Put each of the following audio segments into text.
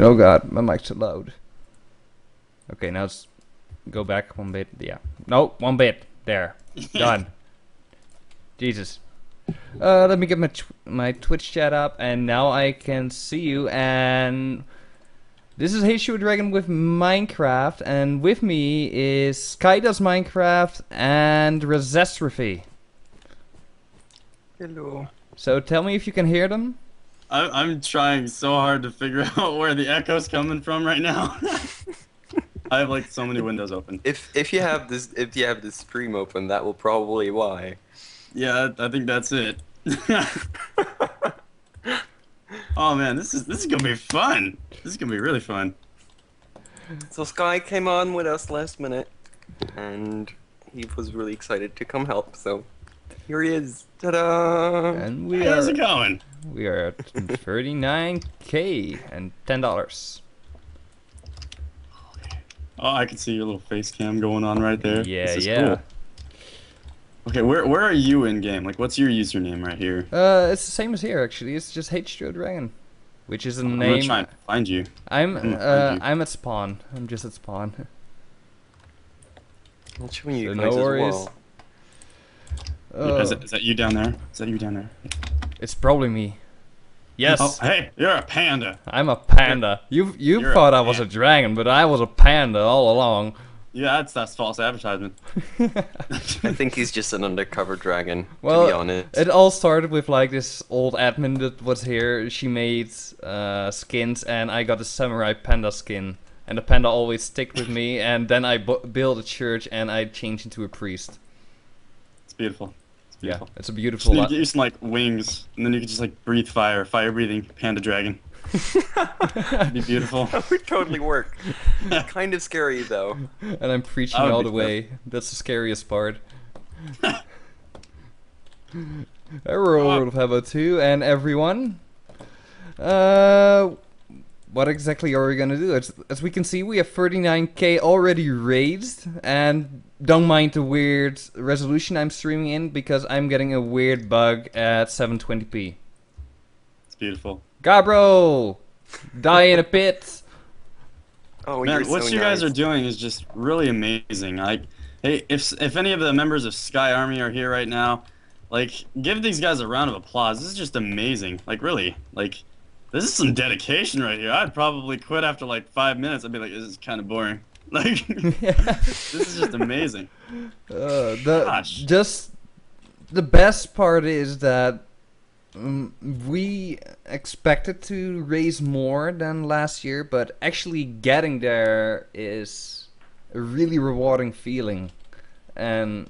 Oh god, my mic's too loud. Okay, now let's go back one bit. Yeah. No, one bit. There. Done. Jesus. Uh, let me get my tw- my Twitch chat up, and now I can see you. And this is Hey Dragon with Minecraft, and with me is Sky Does Minecraft and Resestrophy. Hello. So tell me if you can hear them. I, I'm trying so hard to figure out where the echo's coming from right now. I have like so many windows open. If if you have this if you have this stream open, that will probably why. Yeah, I think that's it. oh man, this is this is gonna be fun. This is gonna be really fun. So Sky came on with us last minute, and he was really excited to come help. So here he is. Ta-da! And we How's are it going? we are at 39k and ten dollars. Oh, I can see your little face cam going on right there. Yeah, This is yeah. cool. Okay, where where are you in game? Like, what's your username right here? Uh, it's the same as here actually. It's just H2O Dragon, which is a I'm name. gonna try and find you. I'm I'm uh, you. I'm at spawn. I'm just at spawn. I'll show you So guys no as worries. well. Uh, Is, that, is that you down there? Is that you down there? it's probably me. Yes, Oh, hey, you're a panda. I'm a panda. You you you're thought I was a dragon, but I was a panda all along. Yeah, that's that's false advertisement. I think he's just an undercover dragon. Well, to be honest. It all started with like this old admin that was here. She made uh, skins, and I got a samurai panda skin. And the panda always sticked with me. And then I bu- built a church, and I changed into a priest. It's beautiful. It's Yeah, it's a beautiful. need to get you some like wings, and then you can just like breathe fire, fire breathing panda dragon. It'd be beautiful. that would totally work. kind of scary though. and I'm preaching all be the way. That's the scariest part. Hello, World of Habo 2 and everyone. Uh, what exactly are we gonna do? As, as we can see, we have 39k already raised, and don't mind the weird resolution I'm streaming in because I'm getting a weird bug at 720p. It's beautiful. Gabro, die in a pit. Oh, Man, you're what so you guys are doing is just really amazing. Like, hey, if if any of the members of Sky Army are here right now, like, give these guys a round of applause. This is just amazing. Like, really, like, this is some dedication right here. I'd probably quit after like five minutes. I'd be like, this is kind of boring. Like, this is just amazing. Uh, the Gosh. just the best part is that um, we expected to raise more than last year, but actually getting there is a really rewarding feeling, and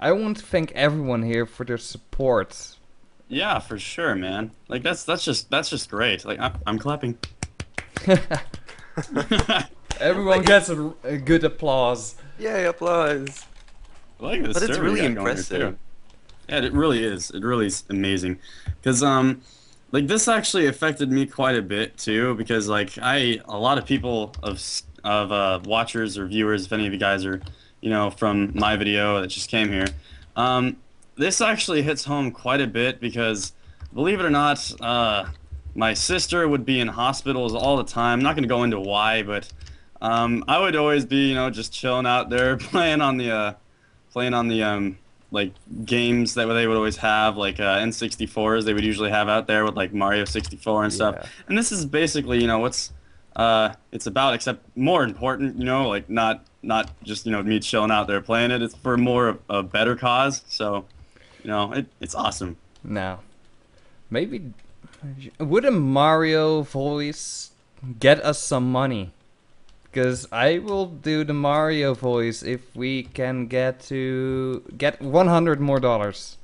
I want to thank everyone here for their support. Yeah, for sure, man. Like, that's that's just that's just great. Like, I'm, I'm clapping. Everyone Like- gets a, a good applause. Yay, applause. I like this But it's really got going here, too. impressive. Yeah, it really is. It really is amazing. Cause um, like this actually affected me quite a bit too. Because like I, a lot of people of of uh, watchers or viewers, if any of you guys are, you know, from my video that just came here, um, this actually hits home quite a bit because, believe it or not, uh, my sister would be in hospitals all the time. I'm not gonna go into why, but um, I would always be, you know, just chilling out there playing on the uh, playing on the um like games that they would always have like uh, N64s they would usually have out there with like Mario 64 and stuff. Yeah. And this is basically you know what's uh it's about except more important you know like not not just you know me chilling out there playing it. It's for more of a better cause. So you know it, it's awesome. Now, maybe would a Mario voice get us some money? Because I will do the Mario voice if we can get to get 100 more dollars.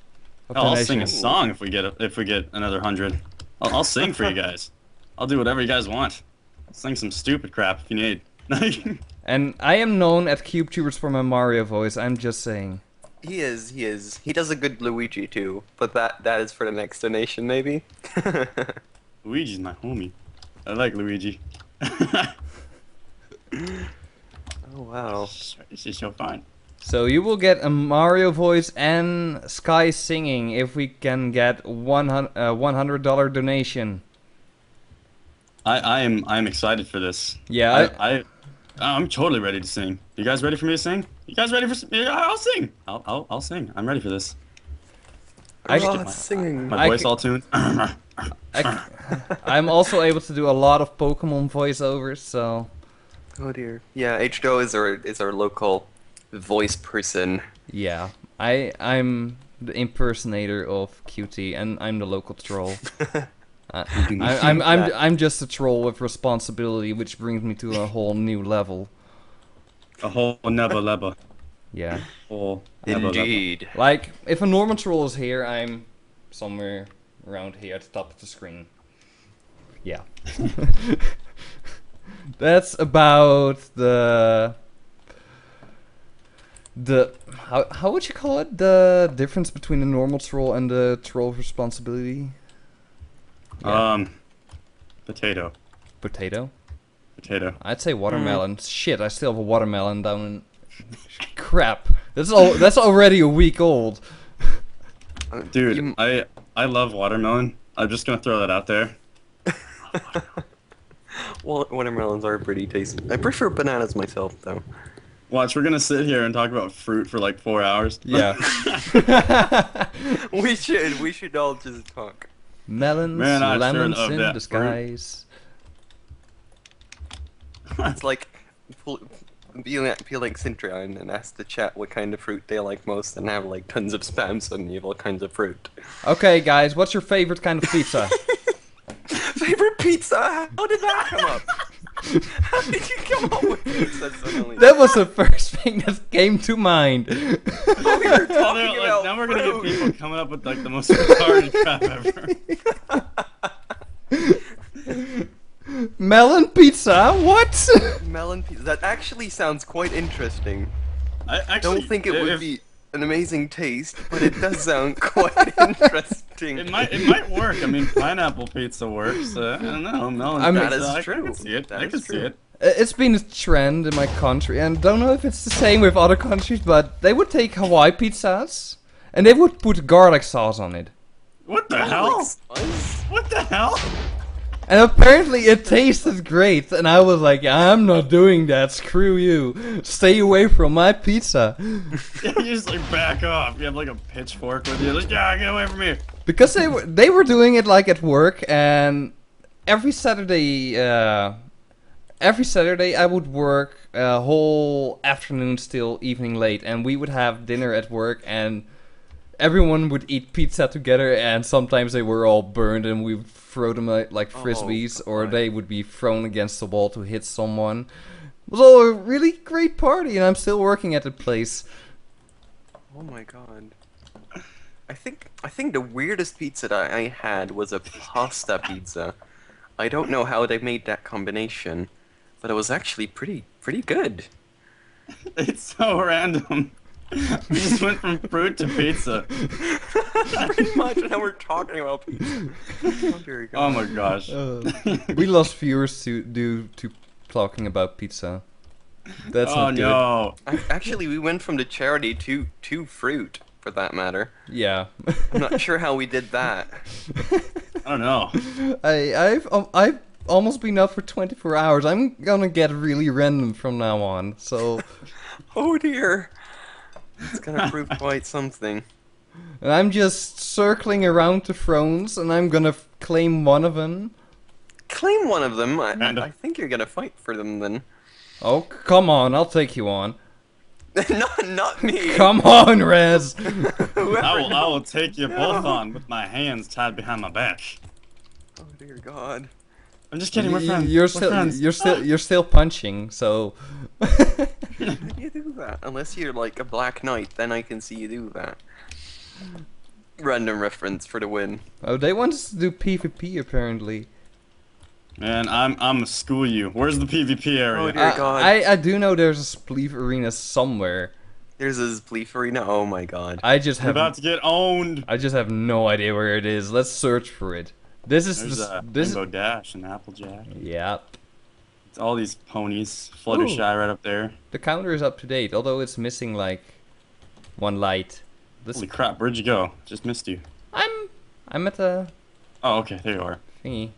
of oh, I'll sing a song if we get a, if we get another hundred. I'll, I'll sing for you guys. I'll do whatever you guys want. I'll sing some stupid crap if you need. And I am known at Cube QubeTubers for my Mario voice. I'm just saying. He is, he is. He does a good Luigi too, but that that is for the next donation maybe. Luigi's my homie. I like Luigi. oh wow. This is so fun. So you will get a Mario voice and Sky singing if we can get one hundred uh, $100 donation. I, I am I am excited for this. Yeah, I, I, I I'm totally ready to sing. You guys ready for me to sing? You guys ready for? s- yeah, I'll sing. I'll I'll, I'll sing. I'm ready for this. I- oh, it's singing. My I voice c- all tuned. I, I'm also able to do a lot of Pokemon voiceovers, so Oh dear. Yeah, H2O is our is our local voice person. yeah. I I'm the impersonator of QT, and I'm the local troll. I, I, I'm I'm I'm just a troll with responsibility, which brings me to a whole new level. A whole never lever. Yeah, Whole never lever. Indeed. like if a normal troll is here, I'm somewhere around here at the top of the screen. Yeah, that's about the the how how would you call it the difference between the normal troll and the troll of responsibility? Yeah. Um, potato, Potato. Potato. I'd say watermelon. Mm. Shit, I still have a watermelon down in. Crap. That's all. That's already a week old. Dude, you- I I love watermelon. I'm just gonna throw that out there. Well, watermelons are pretty tasty. I prefer bananas myself, though. Watch, we're gonna sit here and talk about fruit for like four hours. Yeah. we should. We should all just talk. Melons, Man, I sure lemons in that disguise. It's like pull, peeling, peeling Cintron and ask the chat what kind of fruit they like most, and have like tons of spam suddenly of all kinds of fruit. Okay, guys, what's your favorite kind of pizza? Favorite pizza? How did that come up? How did you come up with pizza suddenly? that was the first thing that came to mind. Oh, we were Oh, they're, talking like, about now we're gonna fruit. get people coming up with like the most retarded crap ever. Melon pizza? What? Melon pizza. That actually sounds quite interesting. I I actually don't think it would be an amazing taste, but it does sound quite interesting. It might it might work. I mean, pineapple pizza works. Uh, I don't know. Melon I mean- pizza, That is I, I can see it. That I can see it. It's been a trend in my country, and don't know if it's the same with other countries, but they would take Hawaii pizzas and they would put garlic sauce on it. What the Garlic hell? sauce? What the hell? And apparently it tasted great, and I was like, I'm not doing that, screw you. Stay away from my pizza. you just like back off. You have like a pitchfork with you. Like, yeah, get away from me. Because they were, they were doing it like at work, and every Saturday, uh, every Saturday I would work a whole afternoon till evening late, and we would have dinner at work, and everyone would eat pizza together, and sometimes they were all burned, and we would throw them like, like Oh, frisbees, or they would be thrown against the wall to hit someone. It was all a really great party, and I'm still working at the place. Oh my god. I think I think the weirdest pizza that I had was a pasta pizza. I don't know how they made that combination, but it was actually pretty pretty good. It's so random. we just went from fruit to pizza. pretty much now we're talking about pizza. Oh. Oh my gosh. Uh, we lost viewers to due to talking about pizza. That's oh not good. no. I, actually, we went from the charity to to fruit, for that matter. Yeah. I'm not sure how we did that. I don't know. I I've um, I've almost been up for 24 hours. I'm gonna get really random from now on. So Oh dear. It's gonna prove quite something. and I'm just circling around the thrones, and I'm gonna f- claim one of them. Claim one of them. I, And- I think you're gonna fight for them then. Oh come on, I'll take you on. not not me. Come on, Rez. I will, I will take you both on with my hands tied behind my back. Oh dear God. I'm just kidding. We're friends. You're We're still friends. you're still you're still punching. So you do that? Unless you're like a Black Knight, then I can see you do that. Random reference for the win. oh, they want us to do PvP apparently. Man, I'm I'm gonna school you. Where's the PvP area? Oh, dear I, God. I I do know there's a spleef arena somewhere. There's a spleef Arena. Oh my God. I just I'm have about to get owned. I just have no idea where it is. Let's search for it. This is There's the, a s- this. Rainbow Dash and Applejack. Yeah, It's all these ponies. Fluttershy right up there. the counter is up to date, although it's missing like one light. This Holy crap! Where'd you go? Just missed you. I'm I'm at the Oh, okay. There you are. thingy.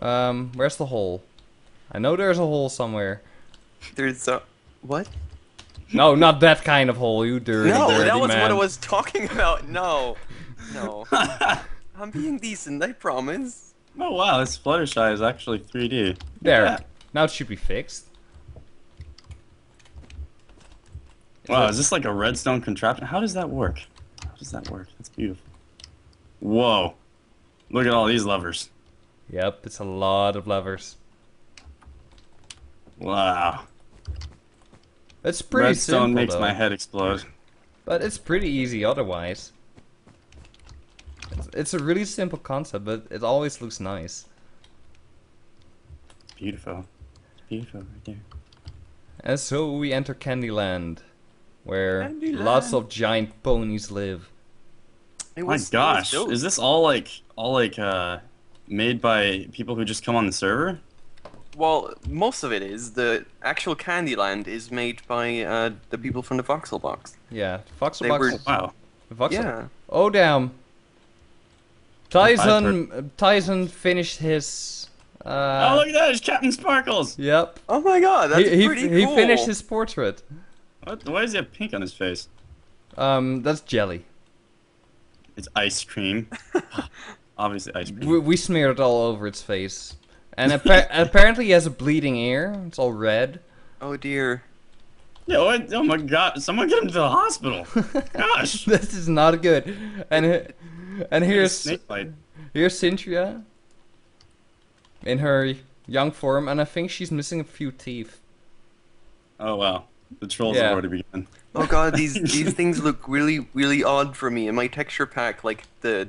Um, where's the hole? I know there's a hole somewhere. There's a what? No, not that kind of hole, you dirty, no, dirty that was man. what I was talking about. No, no. I'm being decent. I promise. Oh wow, this Fluttershy is actually 3D. There. Yeah. Now it should be fixed. Wow, that- is this like a redstone contraption? How does that work? How does that work? That's beautiful. Whoa. Look at all these levers. Yep, it's a lot of levers. Wow. That's pretty redstone simple, makes though. my head explode. But it's pretty easy otherwise. It's, it's a really simple concept, but it always looks nice. Beautiful. Beautiful right there. And so we enter Candyland, where Candyland. lots of giant ponies live. It My was- it was gosh, is this all like all like uh made by people who just come on the server? Well, most of it is. The actual Candyland is made by uh, the people from the Voxel Box. Yeah, Voxel They Box. were- Wow. Voxel. Yeah. Oh damn. I've Tyson Tyson finished his. oh Uh, look at that, it's Captain Sparkles. Yep. Oh my god, that's he he, pretty he cool. finished his portrait. What? Why does he have pink on his face? Um, that's jelly. It's ice cream. Obviously ice cream. We, we smeared it all over its face, and appa- apparently he has a bleeding ear. It's all red. Oh dear. Yeah, what? Oh my god, someone get him to the hospital. Gosh. this is not good. And he- and here's here's Cynthia in her young form, and I think she's missing a few teeth. Oh wow. The trolls Yeah. have already begun. Oh god, these these things look really really odd for me. In my texture pack, like the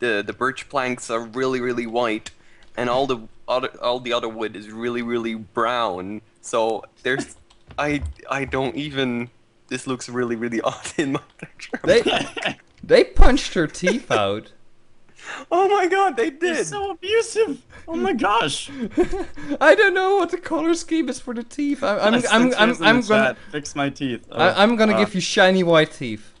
the the birch planks are really really white, and all the other all the other wood is really really brown. So there's I I don't even. This looks really really odd in my texture. They they punched her teeth out. oh my god, they They're did. so abusive. Oh my gosh. I don't know what the color scheme is for the teeth. I, I'm I I'm I'm I'm, I'm gonna chat. fix my teeth. Oh, I, I'm gonna uh, give you shiny white teeth.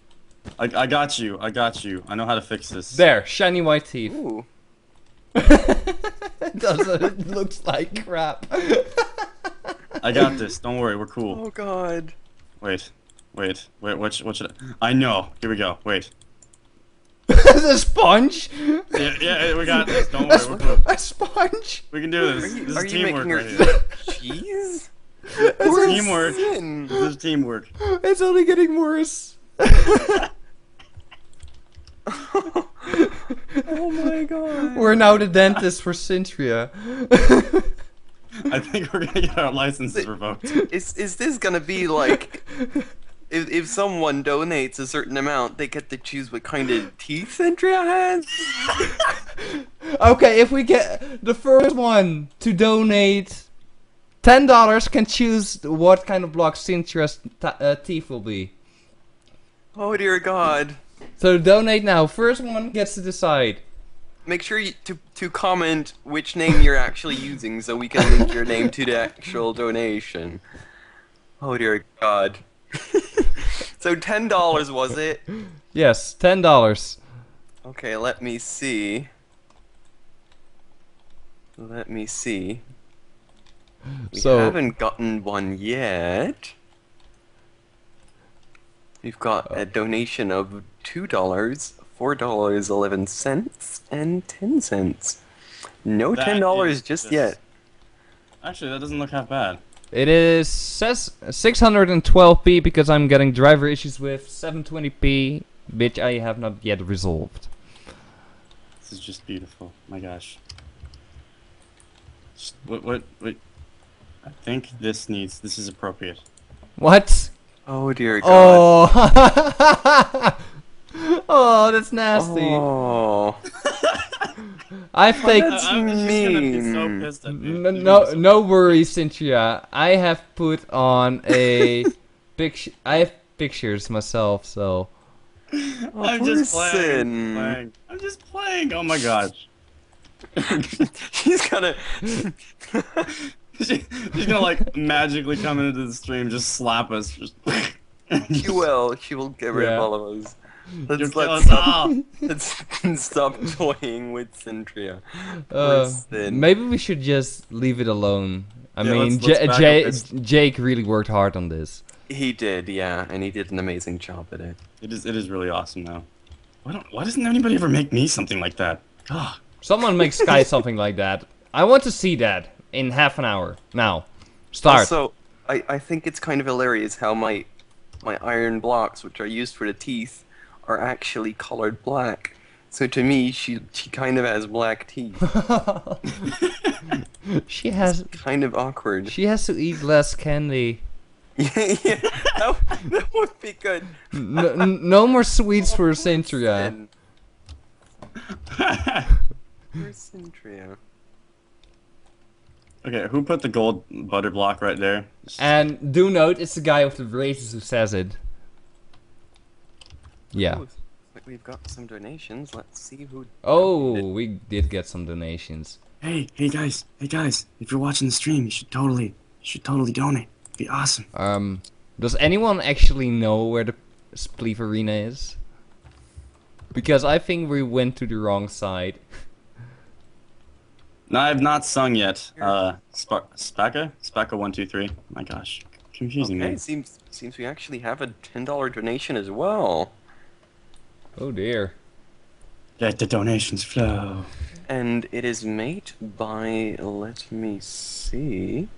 I, I got you. I got you. I know how to fix this. There, shiny white teeth. Ooh. it doesn't. It looks like crap. I got this. Don't worry. We're cool. Oh god. Wait. Wait. Wait. What? Sh- what should? I... I know. Here we go. Wait. the sponge. Yeah. Yeah. We got this. Don't A, worry. sp- We're cool. a sponge. We can do Are this. you, This are is you teamwork making right her here. cheese? It's, Teamwork. Sin. This is teamwork. it's only getting worse. oh my god. We're now the dentist for Cintria. I think we're gonna get our licenses revoked. Is is this gonna be like if if someone donates a certain amount, they get to choose what kind of teeth Andrea has? okay, if we get the first one to donate ten dollars, can choose what kind of block Cintria's t- uh, teeth will be. Oh dear God! So donate now. First one gets to decide. Make sure you, to to comment which name you're actually using, so we can link your name to the actual donation. Oh dear God! so ten dollars was it? Yes, ten dollars. Okay, let me see. Let me see. We So- haven't gotten one yet. We've got a oh. donation of two dollars, four dollars eleven cents, and ten cents. No ten dollars just just- yet. Actually, that doesn't look half bad. It is says 612p because I'm getting driver issues with 720p, which I have not yet resolved. This is just beautiful. My gosh. Just- What? What? What? I think this needs. This is appropriate. What? Oh dear God. Oh. oh, that's nasty. Oh. I've taken. That's I'm be so mean. pissed at me. No, no, gonna be so- no worries, Cynthia. I have put on a picture. I have pictures myself, so I'm just playing. Playing. I'm just playing. Oh my gosh. She's gonna. She- She's gonna like magically come into the stream, just slap us. Just she will. She will get rid Yeah. of all of us. Let's, You're let's, us stop, all. let's stop toying with Centria. Uh, maybe we should just leave it alone. I Yeah, mean, let's- let's Ja- back up Ja- this- Jake really worked hard on this. He did, yeah, and he did an amazing job at it. It is. It is really awesome though. Why don't? Why doesn't anybody ever make me something like that? Ah. Someone make Sky something like that. I want to see that in half an hour. Now, start. Also, I, I think it's kind of hilarious how my my iron blocks, which are used for the teeth, are actually colored black. So to me, she she kind of has black teeth. she has kind of awkward. she has to eat less candy. yeah, yeah, that, that would be good. N- n- no more sweets for Cynthia. And- Where's Cintria? okay, who put the gold butter block right there? And do note, it's the guy with the braces who says it. Yeah. Oh, like we've got some donations. Let's see who. Oh, we did get some donations. Hey, hey guys, hey guys! If you're watching the stream, you should totally, you should totally donate. It'd be awesome. Um, does anyone actually know where the Spleef Arena is? Because I think we went to the wrong side. No, I have not sung yet. Uh, Sp- Spaka, Spaka one two three. My gosh, confusing Okay, me. seems seems we actually have a ten dollar donation as well, Oh dear. Let the donations flow. and it is made by. Let me see.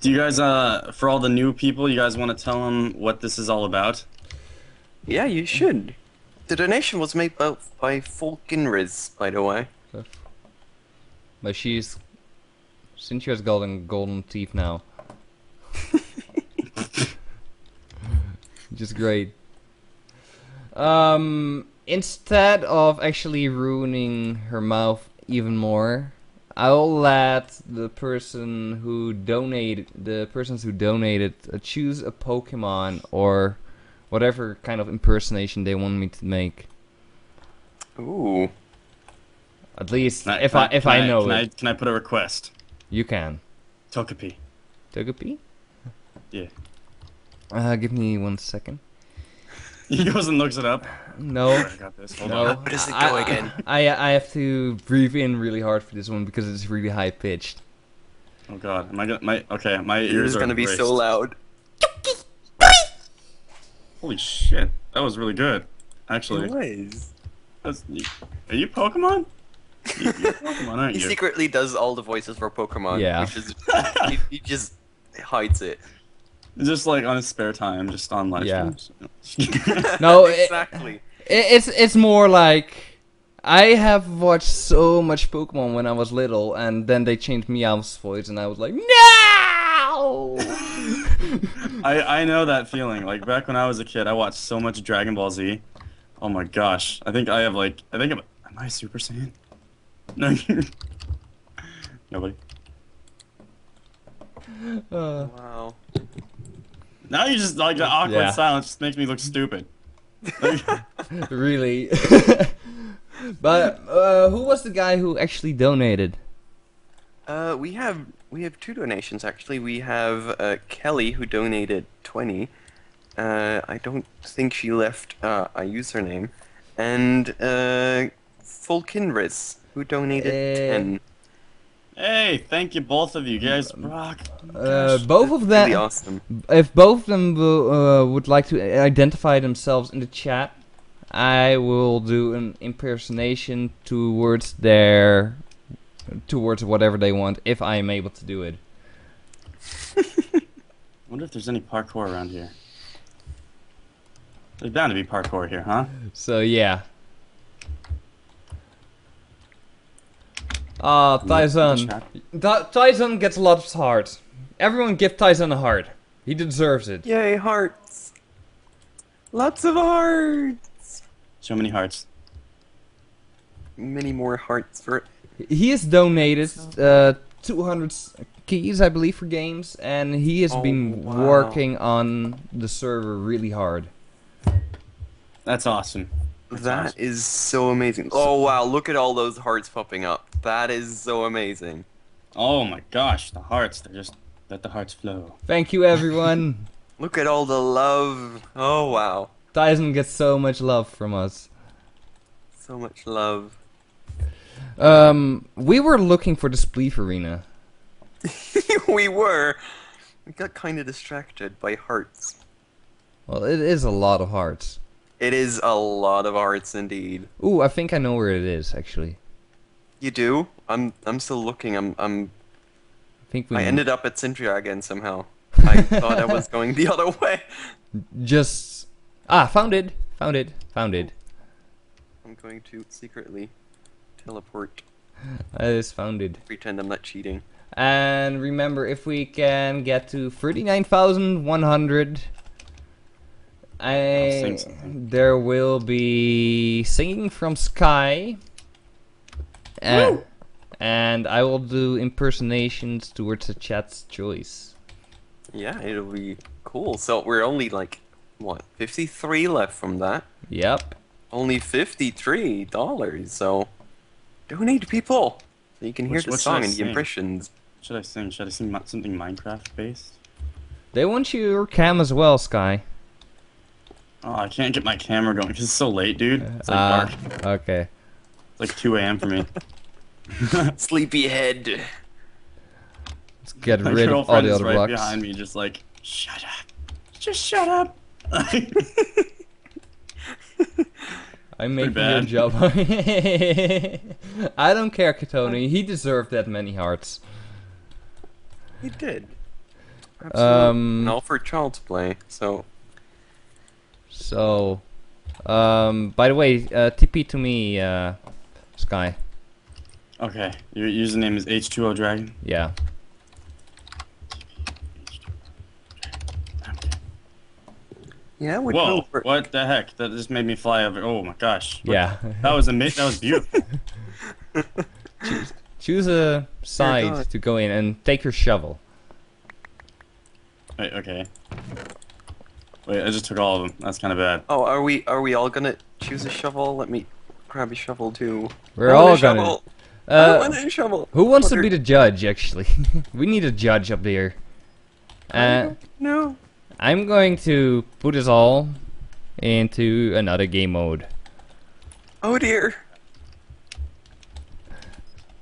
Do you guys, uh, for all the new people, you guys want to tell them what this is all about? Yeah, you should. The donation was made by by Fulkinriz, by the way. But she's Cynthia's golden golden teeth now. Just great. Um, instead of actually ruining her mouth even more, I'll let the person who donated, the persons who donated, uh, choose a Pokemon or whatever kind of impersonation they want me to make. Ooh. At least if I if can I know can it, I, can I put a request? you can. Togepi. Togepi? Yeah. Uh, give me one second. He goes and looks it up. No, I got this. Hold no. on. How does it I- go I- again? I, I have to breathe in really hard for this one because it's really high pitched. Oh god, am I gonna? My okay, my It ears are gonna be so loud. Holy shit, that was really good. Actually, was. that's, are you Pokemon? You, you're Pokemon, aren't He you? secretly does all the voices for Pokemon. Yeah. Which is he, he just hides it. Just like on his spare time, just on live Yeah. streams. No, it- exactly. I it's it's more like I have watched so much Pokemon when I was little, and then they changed Meowth's voice, and I was like, no. I I know that feeling. Like back when I was a kid, I watched so much Dragon Ball Z. Oh my gosh, I think I have like I think I'm am I Super Saiyan? No, nobody. Uh, Wow. Now you just like the awkward Yeah. silence just makes me look stupid. really. but uh, who was the guy who actually donated? Uh, we have we have two donations actually. We have uh, Kelly who donated twenty. Uh, I don't think she left uh, a username, and uh, Fulkinris who donated Eh. ten. Hey, thank you both of you guys rock. Uh, both of them. Really awesome. if both of them will, uh, would like to identify themselves in the chat, I will do an impersonation towards their towards whatever they want if I am able to do it. wonder if there's any parkour around here. There's bound to be parkour here, huh? So yeah. Ah, Tyson. Chat. Ty- Tyson gets a lot of hearts. Everyone give Tyson a heart. He deserves it. Yay, hearts! Lots of hearts! So many hearts. Many more hearts for He has donated uh, 200 s- keys, I believe, for games, and he has Oh, been wow. working on the server really hard. That's awesome. That awesome. is so amazing. Oh wow, look at all those hearts popping up. That is so amazing. Oh my gosh, the hearts. They're just let the hearts flow. Thank you, everyone. Look at all the love. Oh wow. Tyson gets so much love from us. So much love. Um, we were looking for the Spleef Arena. we were. We got kind of distracted by hearts. Well, it is a lot of hearts. It is a lot of hearts indeed. Ooh, I think I know where it is actually. You do? I'm I'm still looking. I'm I'm I think we I ended up at Sintria again somehow. I thought I was going the other way. just ah found it, found it, found it. I'm going to secretly teleport. I just found it. Pretend I'm not cheating. And remember, if we can get to thirty-nine thousand one hundred, I there will be singing from Sky, and, and I will do impersonations towards the chat's choice. Yeah, it'll be cool. So we're only like what, 53 left from that. Yep. Only $53. So donate people. So you can hear What- the what song and the impressions. Should I sing? Should I sing something Minecraft based? They want your cam as well, Sky. Oh, I can't get my camera going because it's so late, dude. It's like Ah, dark. okay. It's like 2 a.m. for me. Sleepyhead. Let's get My rid of all girlfriend the is other right blocks. behind me, just like, shut up, just shut up. I'm making bad. your job. I don't care, Katoni. He deserved that many hearts. He did. Absolutely. Um, and all for child's play. So So, um, by the way, uh, TP to me, uh, Sky. okay, your username is H2O Dragon. Yeah. Okay. yeah, Whoa! go for What the heck? That just made me fly over. Oh my gosh. What- Yeah. That was amazing. That was beautiful. Choose a side to go in and take your shovel. Wait, okay. Wait, I just took all of them. That's kind of bad. Oh, are we are we all gonna choose a shovel? Let me grab a shovel too. We're I want a all gonna. shovel. I Uh, want a shovel. who wants to be the judge? Actually, we need a judge up there. Uh, No. I'm going to put us all into another game mode. Oh dear.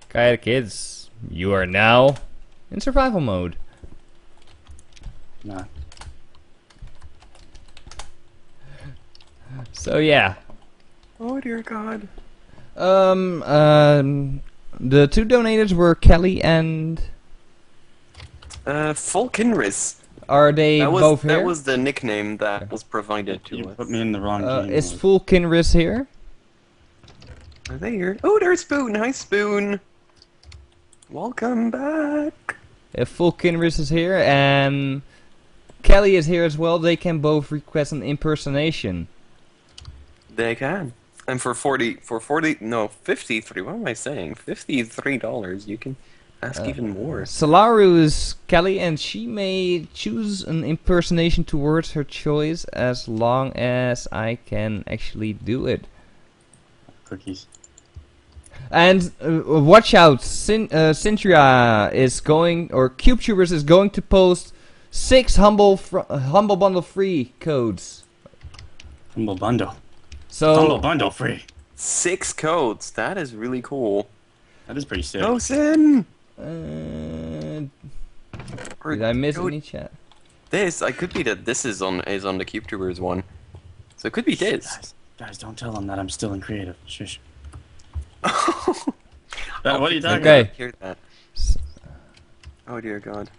Okay, kids, you are now in survival mode. Nah. So yeah, Oh dear God. um, um, the two donators were Kelly and Uh, Fulkinris. are they That was both that was the nickname that was provided to You us. put me in the wrong uh, game. is mode. Full Kinris here? Are they here? Oh, there's Spoon. Hi, Spoon. Welcome back. If Full Kinris is here and Kelly is here as well, they can both request an impersonation. They can. And for forty, for forty, no, fifty-three. What am I saying? Fifty-three dollars. You can ask Uh, even more. Salaru is Kelly, and she may choose an impersonation towards her choice as long as I can actually do it. Cookies. And uh, watch out, Sin- uh, Cynthia is going, or QubeTubers is going to post six humble fr- humble bundle free codes. Humble bundle. So Humble bundle free. Six codes. That is really cool. That is pretty sick. Go Sin. uh, did I miss go any chat? This. I could be that this is on is on the QubeTubers one. So it could be this. Guys, guys, don't tell them that I'm still in creative. Shush. What are you talking Okay. about? Hear that. Oh dear God.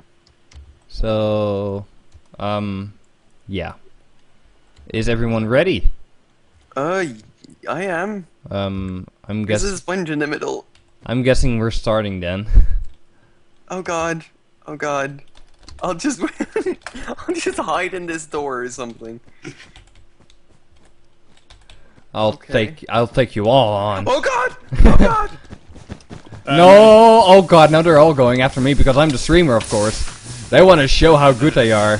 So, um, yeah. Is everyone ready? Uh, I am. Um, I'm guessing. This guess is sponge in the middle. I'm guessing we're starting then. Oh God. Oh God. I'll just I'll just hide in this door or something. I'll Okay. take I'll take you all on. Oh God. Oh God. No! Oh god, now they're all going after me because I'm the streamer, of course. They want to show how good they are.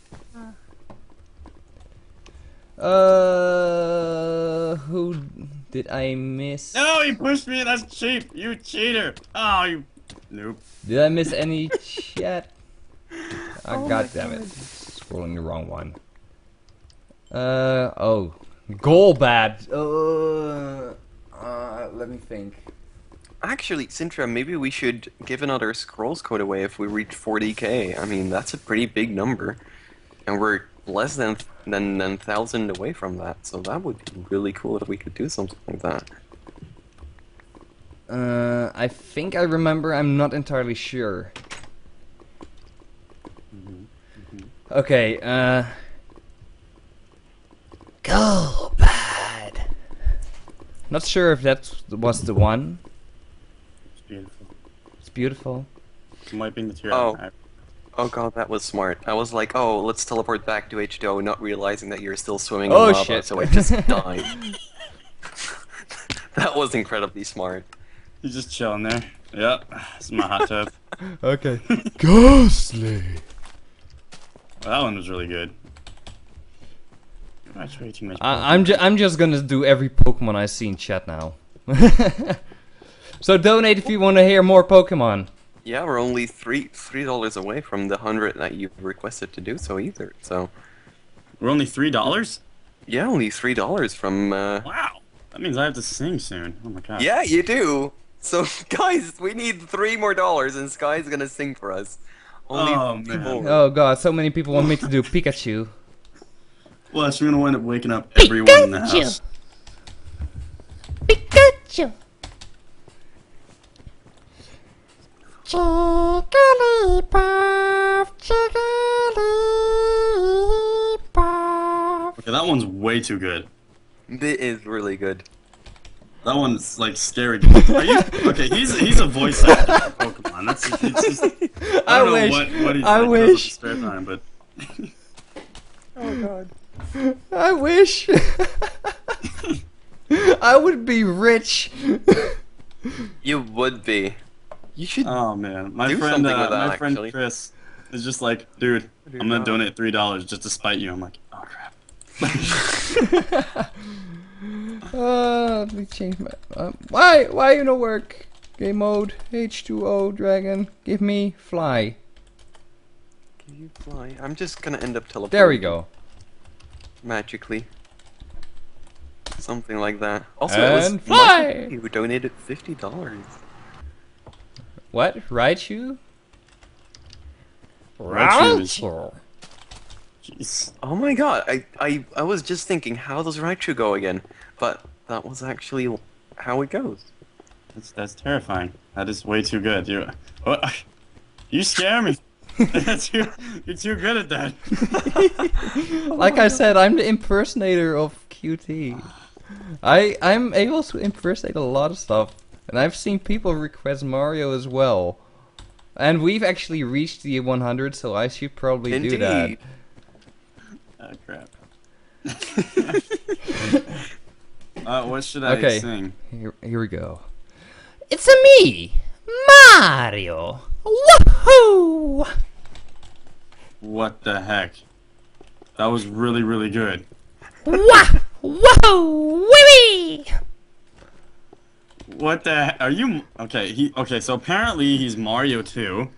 Uh, who did I miss? No, you pushed me. That's cheap. You cheater. Oh, you. Nope. Did I miss any chat? Oh, Oh God my damn it. Scrolling the wrong one. Uh, oh. Goal bad. Uh, uh, let me think. Actually, Sintra, maybe we should give another scrolls code away if we reach 40k. I mean, that's a pretty big number, and we're less than than than thousand away from that. So that would be really cool if we could do something like that. Uh, I think I remember. I'm not entirely sure. Okay. Uh. Go bad. Not sure if that was the one. It's beautiful. It's beautiful. I'm wiping the tear Oh. Out. Oh god, that was smart. I was like, oh, let's teleport back to H2O, not realizing that you're still swimming Oh, in lava, shit. so I just died. that was incredibly smart. He's just chilling there. Yep. This is my hot tub. Okay. Ghostly. Well, that one was really good. That's way too much. I, I'm ju- I'm just gonna do every Pokemon I see in chat now. so donate if you want to hear more Pokemon. Yeah, we're only three three dollars away from the hundred that you requested to do so either. So We're only three dollars. yeah, only three dollars from. Uh... Wow. That means I have to sing soon. Oh my god. Yeah, you do. So guys, we need three more dollars, and Sky's gonna sing for us. Only Oh, three man. more. Oh god, so many people want me to do Pikachu. Well, you're gonna wind up waking up everyone in the house. Pikachu. Jigglypuff, Jigglypuff. Okay, that one's way too good. It is really good. That one's like scary. Are you okay? He's he's a voice actor for Pokemon. That's it's just. I I don't know wish. what, what he's I like, does with wish. his spare time, but Oh god. I wish. I would be rich. You would be. You should. oh man, my Do friend, uh, with that, my friend actually. Chris is just like, dude, do I'm gonna now? donate three dollars just to spite you. I'm like, oh crap. Uh, let me change my. Uh, why? Why you no work? Game mode H2O Dragon. Give me fly. Can you fly? I'm just gonna end up teleporting. There we go. Magically. Something like that. Also, it was And fly! Mikey who donated fifty dollars. What? Raichu? Raichu Jeez. Oh my god! I, I I was just thinking, how does Raichu go again? But that was actually how it goes. That's that's terrifying. That is way too good. You, oh, you scare me. That's you, you're too good at that. Like I said, I'm the impersonator of QT. I I'm able to impersonate a lot of stuff, and I've seen people request Mario as well. And we've actually reached the 100, so I should probably do that. Oh crap. uh, what should I Okay. sing? Here, here we go. It's a me, Mario. Woohoo! What the heck? That was really really good. Wah! Woohoo! Wee! What the? He- are you okay? He okay. So apparently he's Mario too,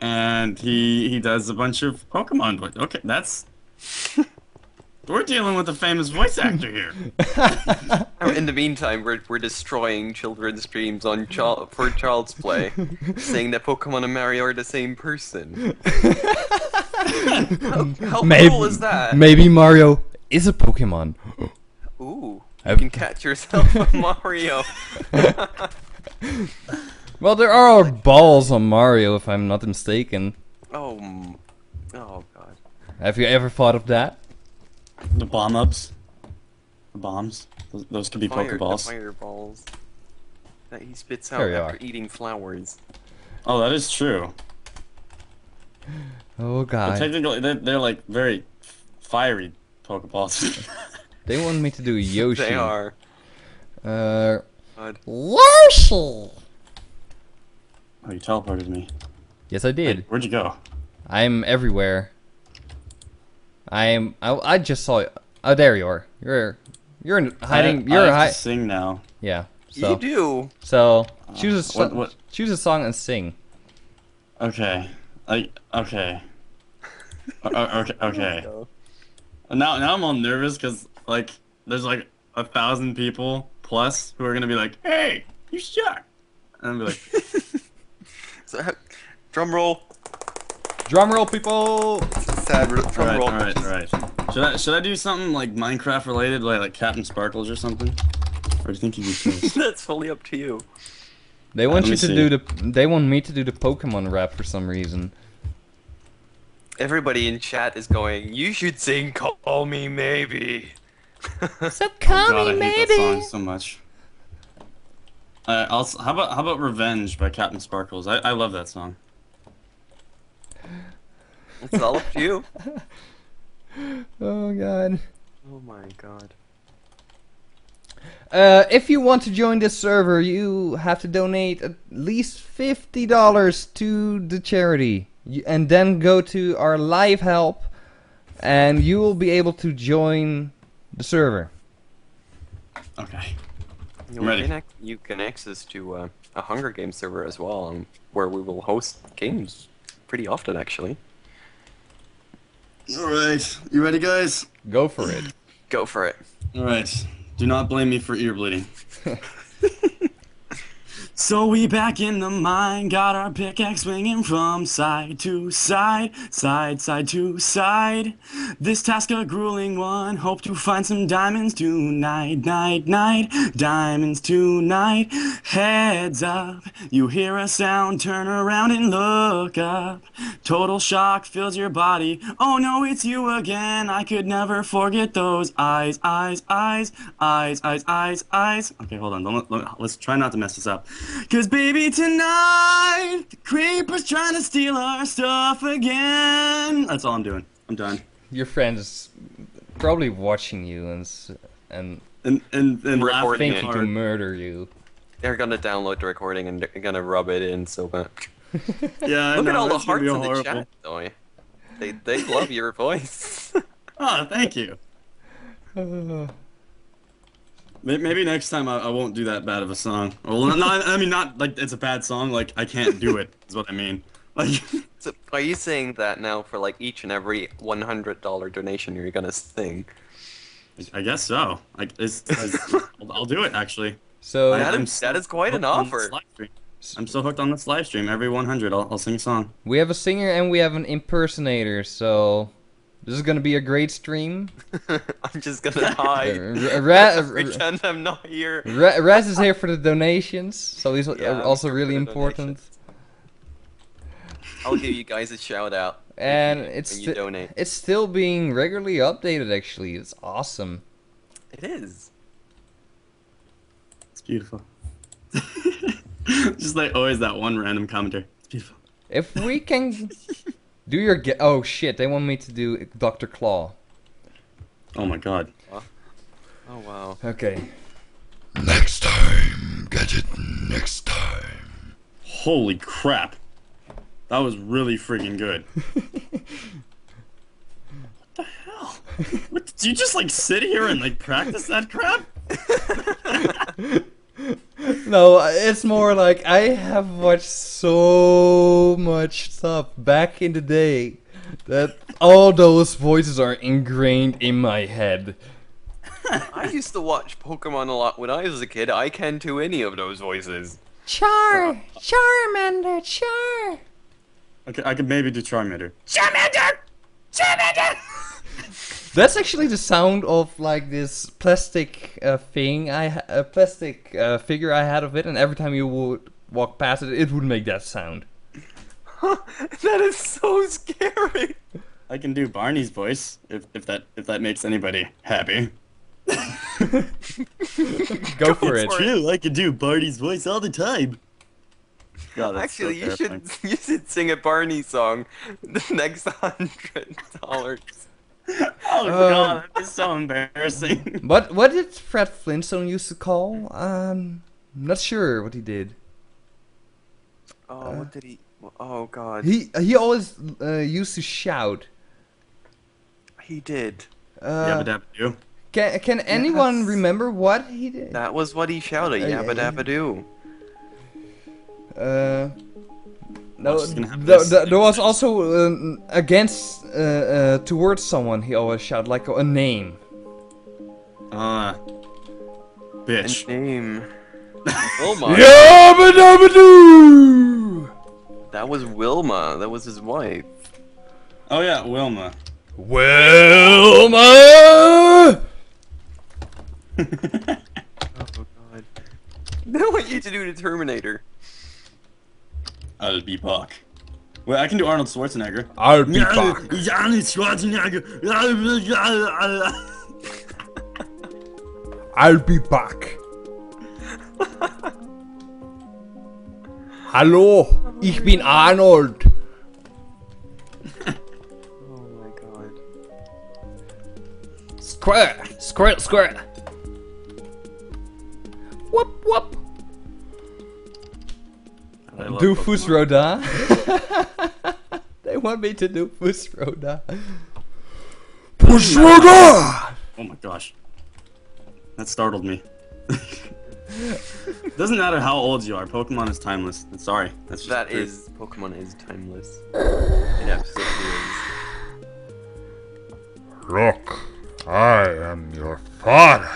and he he does a bunch of Pokemon. vo- Okay, that's. We're dealing with a famous voice actor here. Oh, In the meantime, we're, we're destroying children's dreams on child for child's play, saying that Pokemon and Mario are the same person. How, how Maybe- cool is that? Maybe Mario is a Pokemon. Ooh, you I've- can catch yourself a Mario. Well, there are balls on Mario, if I'm not mistaken. oh, oh god. Have you ever thought of that? The bomb ups, the bombs. Those, those could be Fire, the Pokeballs. fireballs that he spits out after are. eating flowers. Oh, that is true. Oh But god. technically, they're, they're like very fiery Pokeballs. They want me to do Yoshi. They are. Uh, Uh, god. Yoshi. Oh, you teleported me. Yes, I did. Wait, where'd you go? I'm everywhere. I'm. I, I just saw you. Oh, there you are. You're. You're in- hiding. I, you're I have hi- sing now. Yeah. So. You do. So choose a so- what- what- choose a song and sing. Okay. I okay. O- o- okay. Okay. Now now I'm all nervous because like there's like a thousand people plus who are gonna be like, hey, you suck. And I'm be like, So, drum roll. Drum roll, people. Sad r- drum alright, roll. alright, alright. Should I should I do something like Minecraft related, like like CaptainSparklez or something? Or do you think you'd be pissed? That's fully up to you. They want you to see. do the. They want me to do the Pokemon rap for some reason. Everybody in chat is going, you should sing Call Me Maybe. So call God, I me hate that song maybe. so much. Uh, I'll, how about how about Revenge by CaptainSparklez? I, I love that song. it's all up to you. Oh god. Oh my god. Uh, if you want to join this server, you have to donate at least fifty dollars to the charity, You- and then go to our live help, and you will be able to join the server. Okay. You, I'm ready. Can, ac- you can access to uh, a Hunger Games server as well, um, where we will host games pretty often, actually. All right. You ready, guys? Go for it. Go for it. All right. Do not blame me for ear bleeding. So we back in the mine, got our pickaxe swinging from side to side, side, side to side. This task a grueling one, hope to find some diamonds tonight, night, night, diamonds tonight. Heads up, you hear a sound, turn around and look up. Total shock fills your body. Oh no, it's you again. I could never forget those eyes, eyes, eyes, eyes, eyes, eyes, eyes. Okay, hold on. Don't, let- let's try not to mess this up. Cause baby, tonight the creeper's trying to steal our stuff again. That's all I'm doing. I'm done. Your friends probably watching you and s- and And and and Recording it. thinking to murder you. They're gonna download the recording and they're gonna rub it in so bad. Yeah, I Look at all the hearts gonna be in the horrible. chat, though. They they love your voice. Oh, thank you. May- Maybe next time I, I won't do that bad of a song. Well, not, I mean, not like it's a bad song. Like I can't do it. Is what I mean. Like, so, are you saying that now for like each and every one hundred dollar donation you're gonna sing? I guess so. Like, it's, it's, I'll, I'll do it actually. So I- That I'm is so that is quite an hooked on this offer. I'm so hooked on this live stream. Every 100, I'll, I'll sing a song. we have a singer and we have an impersonator. So this is gonna be a great stream. I'm just gonna hide. R- Ra- Pretend I'm not here. Ra- Raz is here for the donations, so he's Yeah, I'm also really for the important. I'll give you guys a shout out. And you- it's when you donate. it's still being regularly updated. Actually, it's awesome. It is. It's beautiful. Just like always, that one random commenter. It's beautiful. If we can do your ge- oh shit, they want me to do Doctor Claw. Oh my god. Oh wow. Okay. Next time, get it next time. Holy crap. That was really freaking good. what the hell? What, did you just like sit here and like practice that crap? No, it's more like I have watched so much stuff back in the day that all those voices are ingrained in my head. I used to watch Pokemon a lot when I was a kid. I can do any of those voices. Char. Uh, Charmander. Char. Okay, I could maybe do Charmander. Charmander. Charmander. That's actually the sound of like this plastic uh, thing I ha- a plastic uh, figure I had of it, and every time you would walk past it, it would make that sound. that is so scary. I can do Barney's voice if, if that if that makes anybody happy. Go for it. for it. True, I can do Barney's voice all the time. God, that's so Actually, you should you should sing a Barney song the next hundred dollars. Oh Um, god, that's so embarrassing. What what did Fred Flintstone used to call um Not sure what he did. Oh, what did he? Oh God, He he always uh, used to shout. he did. Uh, Yabba dabba do. can can anyone Yes. remember what he did? That was what he shouted. Uh, Yabba yeah. dabba doo. Uh, no, Watch, it's gonna have th- th- there was also um, against uh, uh, towards someone. He always shouted like a name. Uh, bitch. name. Wilma. Yabba dabba doo! That was Wilma. That was his wife. Oh yeah, Wilma. Wilma! Oh God. I want you to do the Terminator. I'll be back. Wait, I can do Arnold Schwarzenegger. I'll be back. Arnold Schwarzenegger. I'll be back. Hallo, ich bin Arnold. Oh my God. Square, square, square. Whoop whoop. I love Do Pokemon. They want me to do Fus Ro Dah. Pushroda! Oh my gosh. That startled me. Doesn't matter how old you are, Pokemon is timeless. Sorry. That's just That truth. is Pokemon is timeless. It absolutely is. Look, I am your father.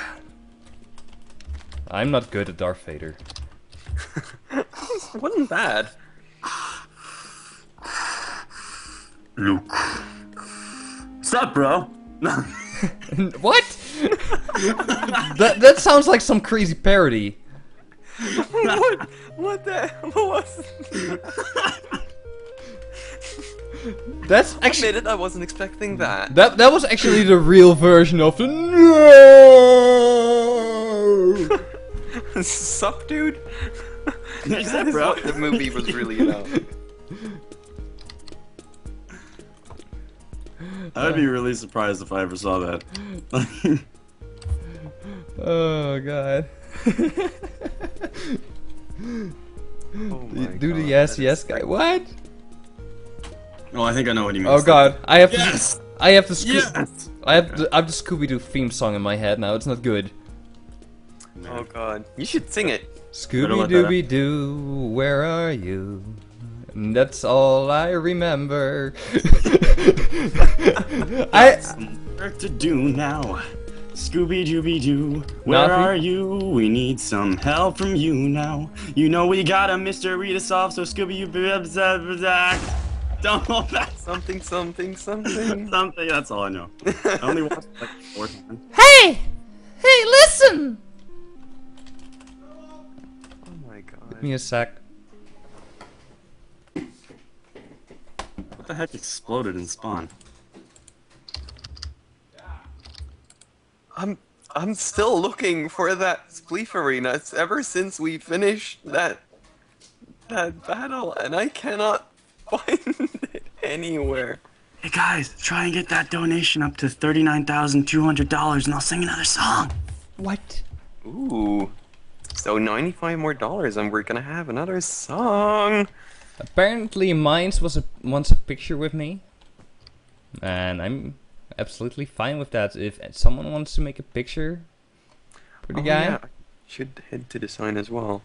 I'm not good at Darth Vader. It wasn't bad. Luke. Stop, bro. what? that that sounds like some crazy parody. what? What the? What was? That's I actually admit it. I wasn't expecting that. that that was actually the real version of the no. Sup, dude? What's That bro? what the movie was really about. I'd be really surprised if I ever saw that. Oh god. Oh Do the yes yes guy. What? oh, I think I know what he means. Oh god, I have Yes! to. I have to. Sco- Yes! I have. The, I have the Scooby Doo theme song in my head now. It's not good. Oh god, you should sing it. Scooby let that Dooby Doo, where are you? And that's all I remember. I. Some work to do now. Scooby Dooby Doo, where Nothing. are you? We need some help from you now. You know we got a mystery to solve, so Scooby Doo. Don't know that Something, something, something. something. That's all I know. I only watched it, like four times. Hey! Hey, listen! My. Give me a sec. What the heck exploded in Spawn? I'm I'm still looking for that Spleef arena. It's ever since we finished that that battle, and I cannot find it anywhere. Hey guys, try and get that donation up to thirty-nine thousand two hundred dollars, and I'll sing another song. What? Ooh. So 95 more dollars, and we're gonna have another song. Apparently, Mines was a, wants a picture with me, and I'm absolutely fine with that. If someone wants to make a picture for the Oh, guy, yeah. Should head to the sign as well.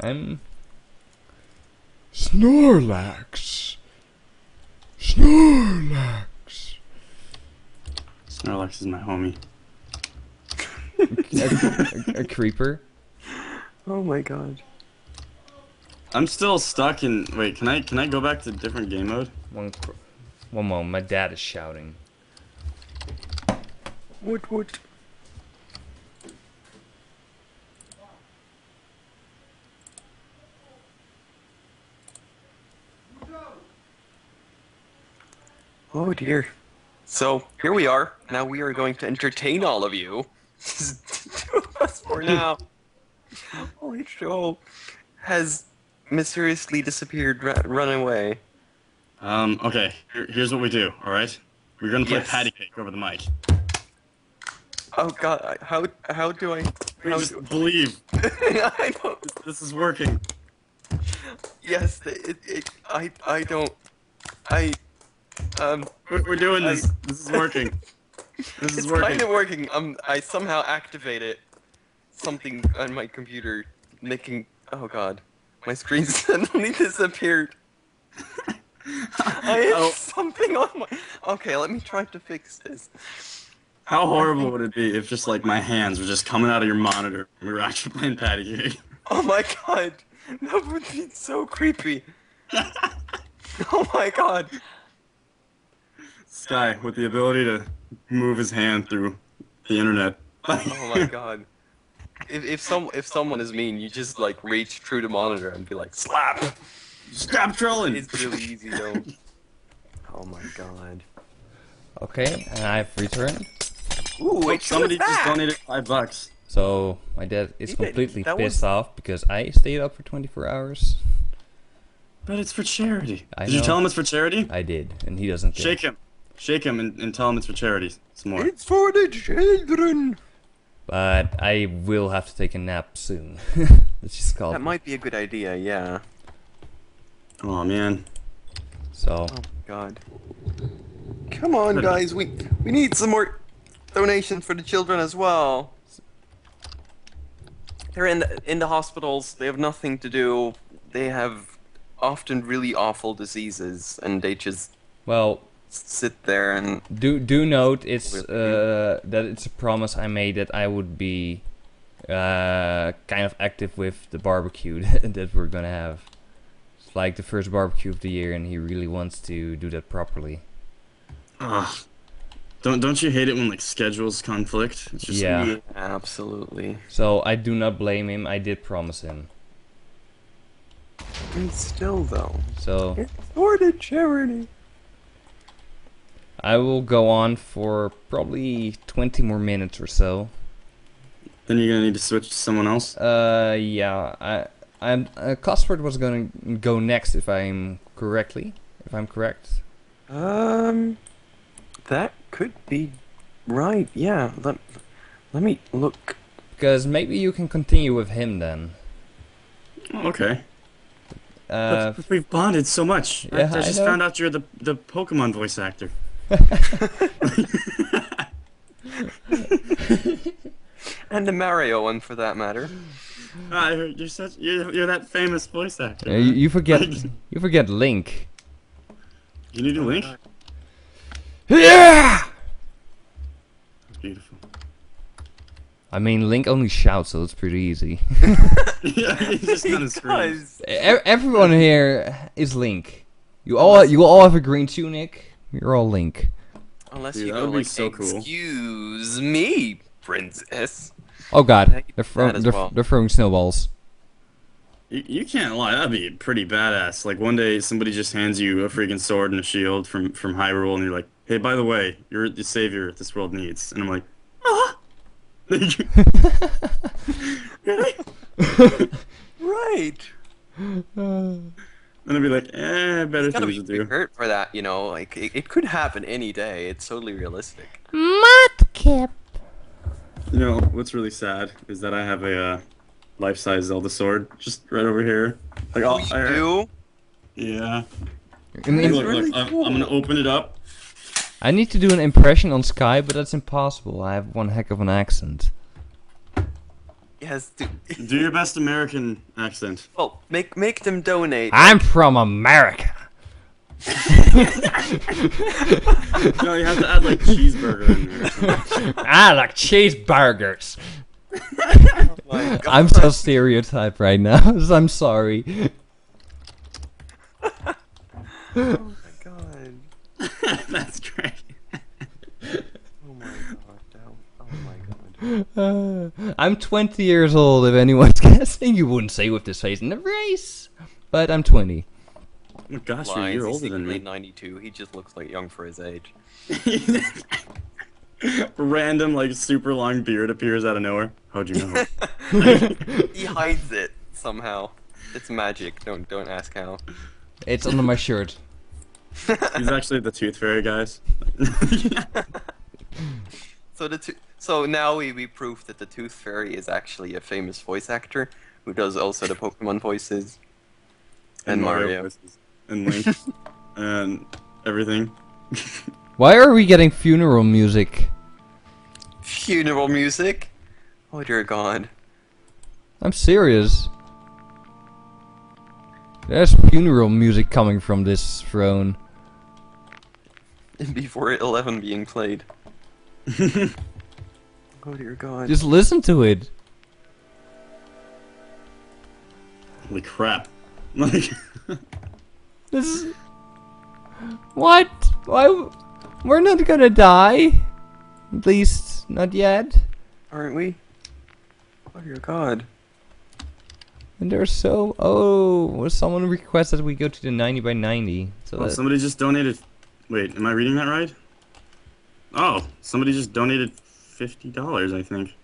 I'm. Snorlax. Snorlax. Snorlax is my homie. A, a, a creeper. Oh my god. I'm still stuck in. Wait, can I can I go back to different game mode? One, cr- one moment. My dad is shouting. What what? Oh dear. So here we are. Now we are going to entertain all of you. Two of us for now. Holy show has mysteriously disappeared, run away. Um. Okay. Here, here's what we do. All right. We're gonna play Yes. patty cake over the mic. Oh god, how how do I? How Just do- believe. I don't. This is working. Yes, it, it, I, I don't. I, um, We're, we're doing this. This is working. This is it's working. kind of working. Um, I somehow activated something on my computer, making. Oh god, my screen suddenly disappeared. I have Oh. something on my. Okay, let me try to fix this. How horrible would it be if just like my hands were just coming out of your monitor and we were actually playing Patty Cake? Oh my god, that would be so creepy. oh my god. Sky with the ability to move his hand through the internet. Oh my god. If if some if someone is mean, you just like reach through the monitor and be like slap. Stop trolling. It's really easy though. Oh my god. Okay, and I've returned. Ooh, wait, Somebody just donated five bucks. So my dad is He completely That pissed was- off because I stayed up for 24 hours. But it's for charity. I Did you tell him it's for charity? I did, and he doesn't care. Shake him. Shake him and, and tell him it's for charity. Some more. It's for the children. But I will have to take a nap soon. That's just called. That might be a good idea. Yeah. Oh man. So Oh my god. Come on, guys. We we need some more donations for the children as well. They're in the, in the hospitals. They have nothing to do. They have often really awful diseases, and they just well, sit there and do do note it's uh, that it's a promise I made that I would be uh, kind of active with the barbecue that we're gonna have. It's like the first barbecue of the year, and he really wants to do that properly. Ugh. Don't don't you hate it when like schedules conflict? It's just Yeah. Yeah, absolutely. So I do not blame him. I did promise him. And still though, So it's for the charity. I will go on for probably 20 more minutes or so. Then you're gonna need to switch to someone else. Uh, yeah, I, I'm. Uh, Cuthbert was gonna go next if I'm correctly, if I'm correct. Um, that could be right. Yeah. Let let me look. Because maybe you can continue with him then. Okay. Uh, But we've bonded so much. I- yeah, I, I just know. found out you're the the Pokemon voice actor. And the Mario one for that matter. Ah, I heard you're such you're, you're that famous voice actor. you, you forget, you forget Link. You need a link. Yeah. Beautiful. I mean, Link only shouts, so it's pretty easy. yeah, he just kind of screams. E- Everyone here is Link. You all, you all have a green tunic. You're all Link. unless Dude, you that go would be like, so cool. excuse me, princess. Oh God, they're, do throw- that as they're, well. they're throwing snowballs. You, you can't lie. That'd be pretty badass. Like one day somebody just hands you a freaking sword and a shield from from Hyrule, and you're like, "Hey, by the way, you're the savior this world needs." And I'm like, "Ah." Right. And I'd be like, "Eh, better Gotta things be to do." hurt for that, you know. Like it, it could happen any day. It's totally realistic. Mudkip. You know what's really sad is that I have a uh, life-size Zelda sword just right over here. Like, Oh, I'll, you I, do? yeah. In- Look, in- look, really I'm, cool. I'm gonna open it up. I need to do an impression on Sky, but that's impossible. I have one heck of an accent. Yes. Do, Do your best American accent. well, oh, make make them donate. I'm from America. No, you have to add like cheeseburger in there. I ah, like cheeseburgers. Oh. I'm so stereotyped right now. I'm sorry. Oh my god. That's great. Oh my god. Oh, oh my god. Uh, I'm 20 years old. If anyone's guessing, you wouldn't say with this face in the race. But I'm 20. Oh my gosh, you're a Lies, year he's older than secretly me. 92. He just looks like young for his age. Random, like, super long beard appears out of nowhere. How'd you know? He hides it somehow. It's magic. Don't don't ask how. It's under my shirt. He's actually the Tooth Fairy, guys. So the to- So now we, we proved that the Tooth Fairy is actually a famous voice actor who does also the Pokemon voices. And, Mario. voices, and Link, and everything. Why are we getting funeral music? Funeral music? Oh dear god. I'm serious. There's funeral music coming from this throne. Before 11 being played. Oh dear god. Just listen to it. Holy crap! Like, This is... What? Why? We're not gonna die. At least, not yet. Aren't we? Oh dear god. And there's so... Oh, someone requested that we go to the 90 by 90. So oh, that... somebody just donated. Wait, am I reading that right? Oh, somebody just donated fifty dollars. I think.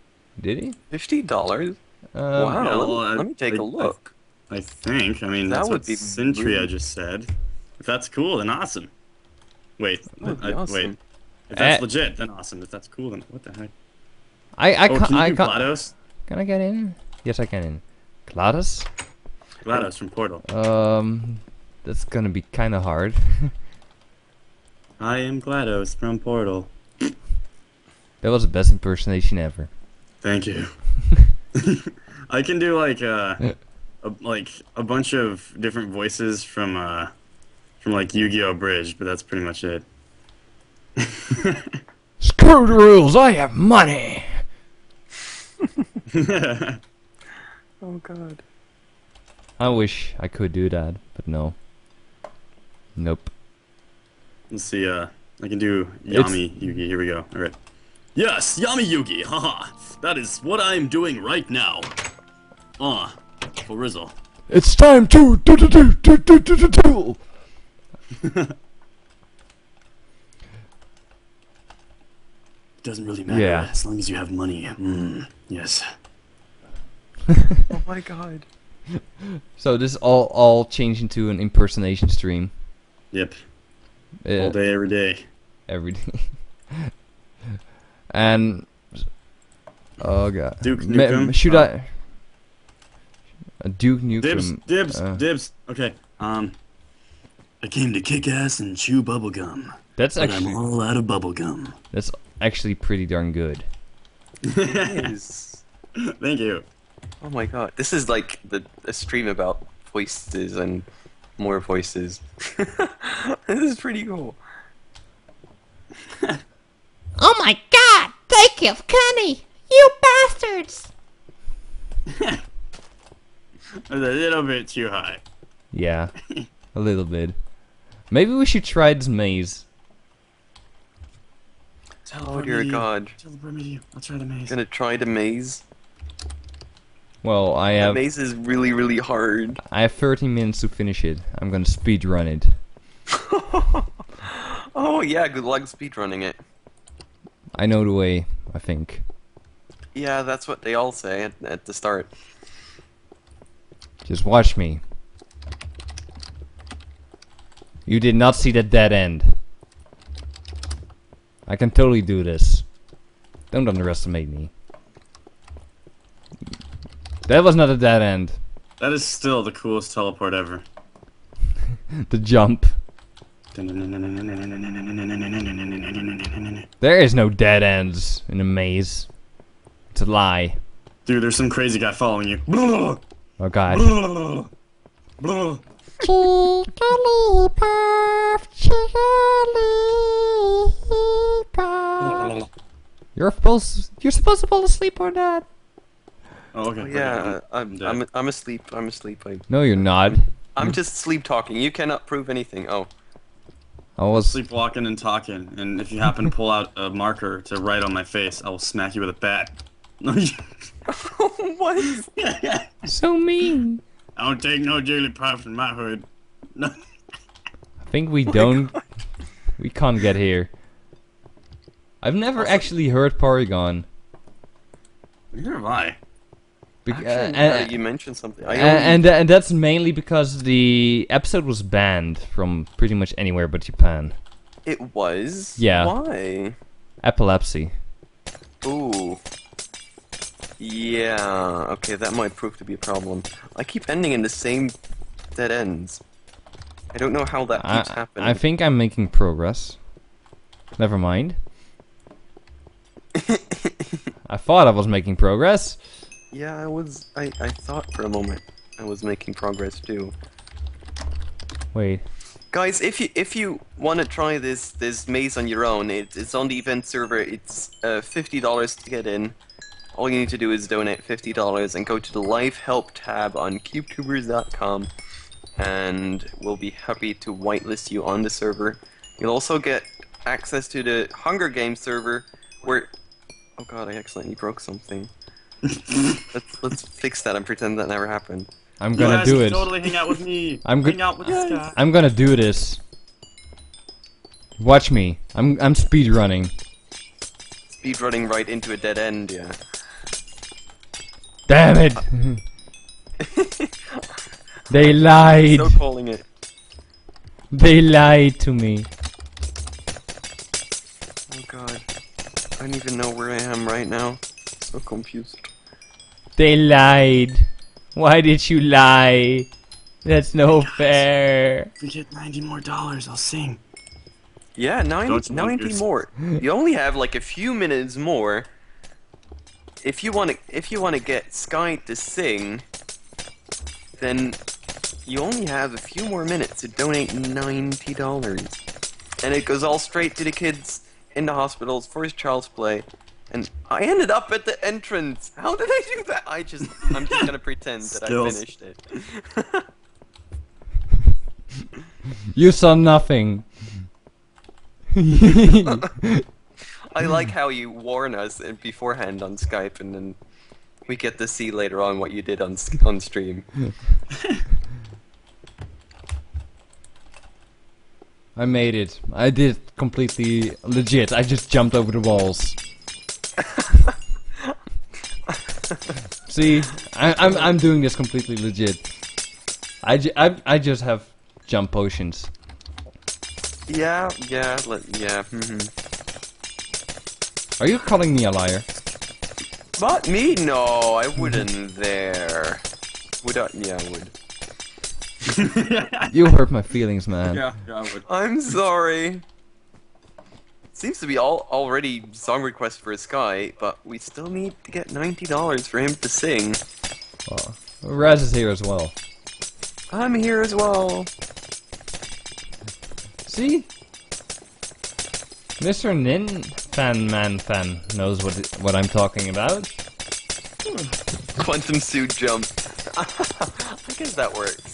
Did he? $50? Um, wow. well, I- Let me take I- a look. I think. I mean, That that's would what be Centria rude. just said. If that's cool, then awesome. Wait, That would be I- awesome. wait. If that's Eh. legit, then awesome. If that's cool, then what the heck? I, I oh, can't... can you I can't... GLaDOS? Can I get in? Yes, I can in. GLaDOS? GLaDOS from Portal. Um, that's gonna be kind of hard. I am GLaDOS from Portal. That was the best impersonation ever. Thank you. I can do like uh, a, like a bunch of different voices from uh, from like Yu-Gi-Oh! Bridge, but that's pretty much it. Screw the rules. I have money. Oh god. I wish I could do that, but no. Nope. Let's see. Uh, I can do It's- Yami Yugi. Here we go. All right. Yes, Yami Yugi. Haha. That is what I am doing right now. Ah, for Rizzle. It's time to do do do do do do do do. Doesn't really matter Yeah. as long as you have money. Mm, yes. Oh my god. So this all all changed into an impersonation stream. Yep. Uh, All day, every day. every day. and oh god, Duke Ma- Nukem? should Oh. I? A Duke Nukem. Dibs, dibs, uh, dibs. Okay. Um, I came to kick ass and chew bubblegum, That's but actually I'm all out of bubblegum. that's actually pretty darn good. Yes. Thank you. Oh my god. This is like the a stream about voices and more voices. this is pretty cool. Oh my god! They killed Kenny! You bastards! That's a little bit too high. Yeah, a little bit. Maybe we should try this maze. Oh Teleport dear me to you. god. Teleport me. I'll try the maze. Gonna try the maze. Well, I The maze is really, really hard. I have 30 minutes to finish it. I'm gonna speed run it. oh yeah, good luck speedrunning it. I know the way. I think. Yeah, that's what they all say at, at the start. Just watch me. You did not see the dead end. I can totally do this. Don't underestimate me. That was not a dead end. That is still the coolest teleport ever. The jump. There is no dead ends in a maze. It's a lie. Dude, there's some crazy guy following you. Oh god. You're supposed you're supposed to fall asleep or not. Oh, okay. Oh, okay, yeah, I'm, dead. I'm, I'm asleep. I'm asleep. I, No, you're not. I'm just sleep talking. You cannot prove anything. Oh. I was sleepwalking and talking, and if you happen to pull out a marker to write on my face, I will smack you with a bat. what? I so mean. I don't take no jelly jigglypuff in my hood. No. I think we don't we can't get here. I've never actually heard Porygon. Neither have I. Actually, uh, that you mentioned something. I and, and and that's mainly because the episode was banned from pretty much anywhere but Japan. it was. Yeah. Why? Epilepsy. Ooh. Yeah, okay, that might prove to be a problem. I keep ending in the same dead ends. I don't know how that keeps I, happening. I think I'm making progress. Never mind. I thought I was making progress. Yeah, I was. I, I thought for a moment I was making progress too. Wait. Guys, if you if you want to try this this maze on your own, it, it's on the event server. It's uh, fifty dollars to get in. All you need to do is donate fifty dollars and go to the Live Help tab on QubeTubers.com, and we'll be happy to whitelist you on the server. You'll also get access to the Hunger Games server, where oh god, I accidentally broke something. Let's let's fix that and pretend that never happened. I'm gonna guys do can it. Totally hang out with me. I'm hang out with this. I'm gonna do this. Watch me. I'm I'm speed running. Speed running right into a dead end, yeah. Damn it! they lied. so calling it. They lied to me. Oh god. I don't even know where I am right now. So confused. They lied. Why did you lie? That's no fair. If we get 90 more dollars, I'll sing. Yeah, 90, 90 more. You only have like a few minutes more. If you want to, if you want to get Sky to sing, then you only have a few more minutes to donate ninety dollars, and it goes all straight to the kids in the hospitals for his child's play. And I ended up at the entrance. How did I do that? I just, I'm just gonna pretend that I Skills. finished it. You saw nothing. I like how you warn us in- beforehand on Skype, and then we get to see later on what you did on s- on stream. I made it. I did completely legit. I just jumped over the walls. See, I, I'm I'm doing this completely legit. I, ju- I, I just have jump potions. Yeah, yeah, let, yeah. hmm Are you calling me a liar? But me? No, I wouldn't. There. Would I? Yeah, I would. You hurt my feelings, man. yeah, yeah, I would. I'm sorry. Seems to be all already song requests for Sky, but we still need to get ninety dollars for him to sing. Oh, Raz is here as well. I'm here as well. See? Mr. Nin Fan Man Fan knows what what I'm talking about. Quantum suit jump. I guess that works.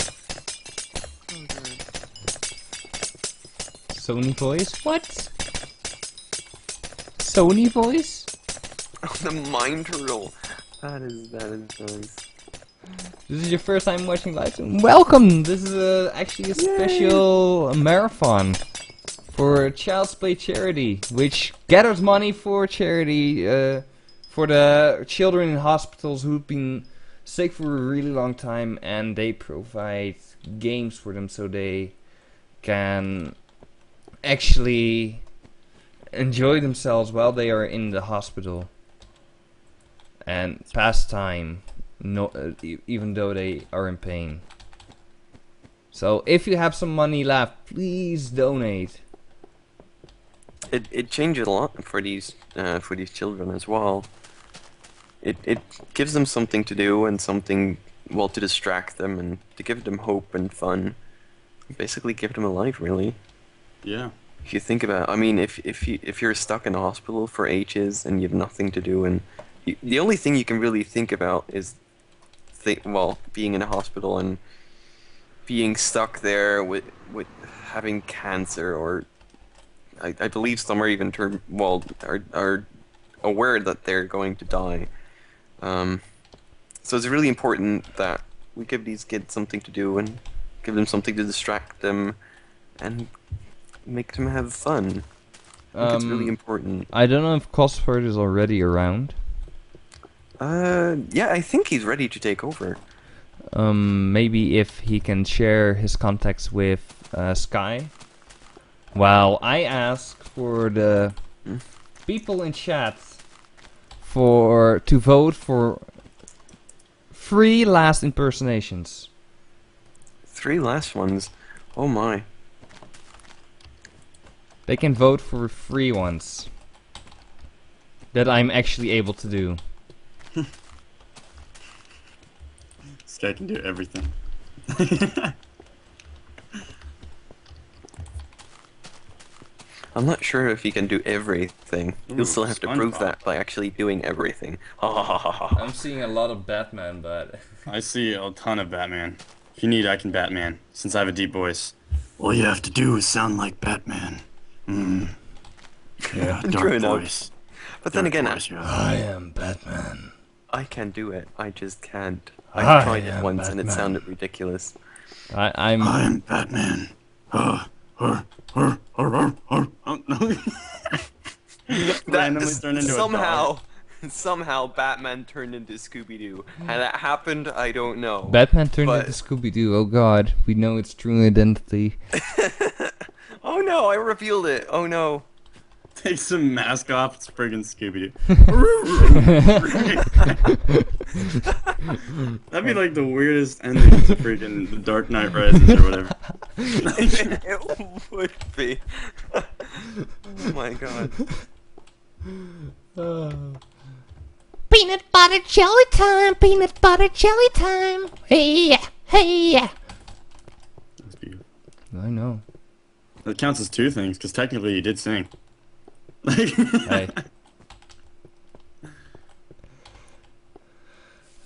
Sony voice? What? Sony voice? the mind turtle. That is that is nice. This is your first time watching live stream? Welcome! This is uh, actually a special marathon for Child's Play Charity, which gathers money for charity uh, for the children in hospitals who've been sick for a really long time, and they provide games for them so they can actually enjoy themselves while they are in the hospital and pass time no, uh, e- even though they are in pain. So if you have some money left, please donate. It it changed a lot for these uh, for these children as well. It it gives them something to do and something well to distract them and to give them hope and fun. Basically, give them a life, really. Yeah. If you think about, I mean, if if you if you're stuck in a hospital for ages and you have nothing to do, and you, the only thing you can really think about is, think well, being in a hospital and being stuck there with with having cancer, or I, I believe some are even term well are are aware that they're going to die. Um, so it's really important that we give these kids something to do and give them something to distract them and make them have fun. I think it's really Um, important. I don't know if Cosford is already around. Uh, yeah, I think he's ready to take over. Um, maybe if he can share his contacts with uh, Sky. While I ask for the Hmm? people in chat for to vote for three last impersonations. Three last ones. Oh my. They can vote for free ones that I'm actually able to do. This guy can do everything. I'm not sure if he can do everything. Ooh, You'll still have to prove SpongeBob. that by actually doing everything. I'm seeing a lot of Batman, but I see a ton of Batman. If you need, I can Batman, since I have a deep voice. All you have to do is sound like Batman. Mm. Yeah, True dark enough. voice. But then again, I, I am Batman. I can do it. I just can't. I I tried it am once and it sounded ridiculous. I, I'm I am Batman. Uh, uh, uh, uh, uh, uh. Oh, no. Randomly is- turned into a somehow, somehow Batman turned into Scooby Doo. How that happened, I don't know. Batman turned But- into Scooby Doo. Oh God, we know its true identity. Oh no, I revealed it. Oh no. Take some mask off. It's friggin' Scooby Doo. That'd be like the weirdest ending to friggin' The Dark Knight Rises or whatever. it would be. oh my god. Peanut butter jelly time, peanut butter jelly time. Hey, yeah! hey. That's beautiful. I know. That counts as two things, because technically you did sing. Hey.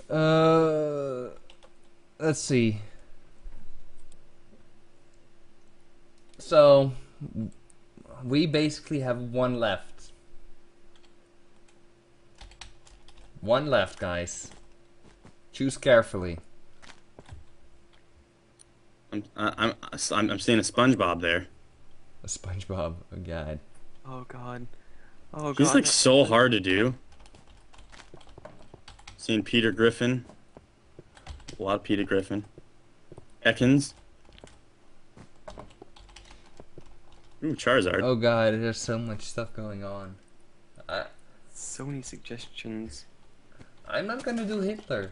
Uh, let's see. So, we basically have one left. One left, guys. Choose carefully. I'm, I'm, I'm, I'm seeing a SpongeBob there. A SpongeBob, oh god. Oh god. Oh god. He's like so hard to do. Seeing Peter Griffin. A lot of Peter Griffin. Ekans. Ooh, Charizard. Oh god, there's so much stuff going on. I, so many suggestions. I'm not gonna do Hitler.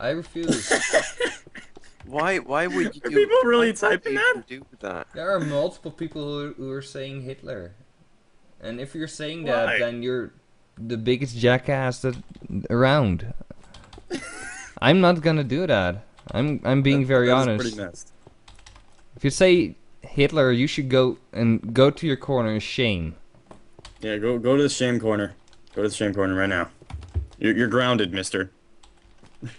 I refuse. Why? Why would you? Are people really typing that? Do that. There are multiple people who, who are saying Hitler. And if you're saying that, then you're the biggest jackass that around. I'm not gonna do that. I'm I'm being That- very that is honest. Pretty messed. If you say Hitler, you should go and go to your corner and shame. Yeah, go go to the shame corner. Go to the shame corner right now. You're, you're grounded, mister.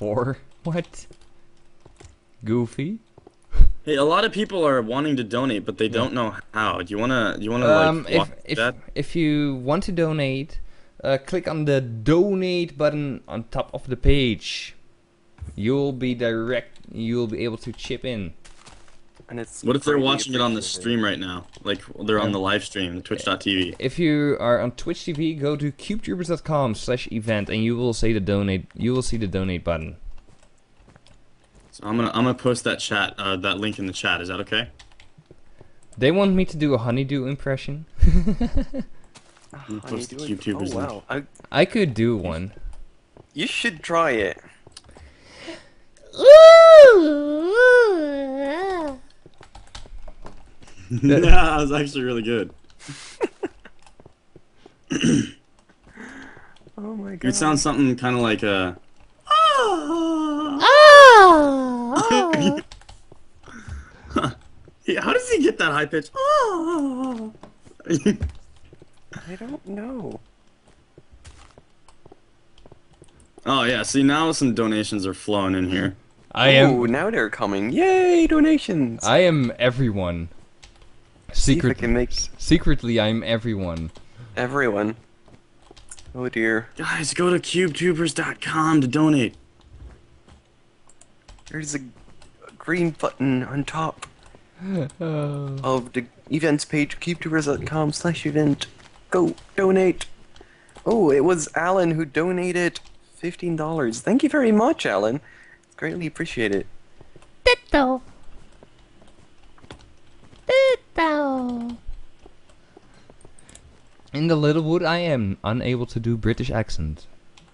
For what? Goofy? Hey, a lot of people are wanting to donate, but they don't know how. Do you wanna? Do you wanna Um, like if if that? if you want to donate, uh, click on the donate button on top of the page. You'll be direct. You'll be able to chip in. And it's. What if they're watching it on the stream right now? Like they're on the live stream, twitch.tv. If you are on Twitch TV, go to qubetubers.com slash event and you will see the donate. You will see the donate button. So I'm gonna I'm gonna post that chat, uh, that link in the chat. Is that okay? They They want me to do a honeydew impression. Ah, You honey, post the do Oh wow. I, I could do one. you should try it. Ooh. yeah, that was actually really good. Oh my god. It sounds something kind of like uh, a. Oh. Yeah, how does he get that high pitch? Oh. I don't know. oh yeah, see now some donations are flowing in here. I am. Ooh, now they're coming. Yay, donations. I am everyone. See I Secret, can make secretly, I'm everyone. everyone. Oh dear. Guys, go to qubetubers.com to donate. There's a green button on top Uh, of the events page, qubetubers.com slash event. Go, donate. Oh, it was Alan who donated $15. Thank you very much, Alan. Greatly appreciate it. Ditto. Ditto. In the Littlewood, I am unable to do British accent.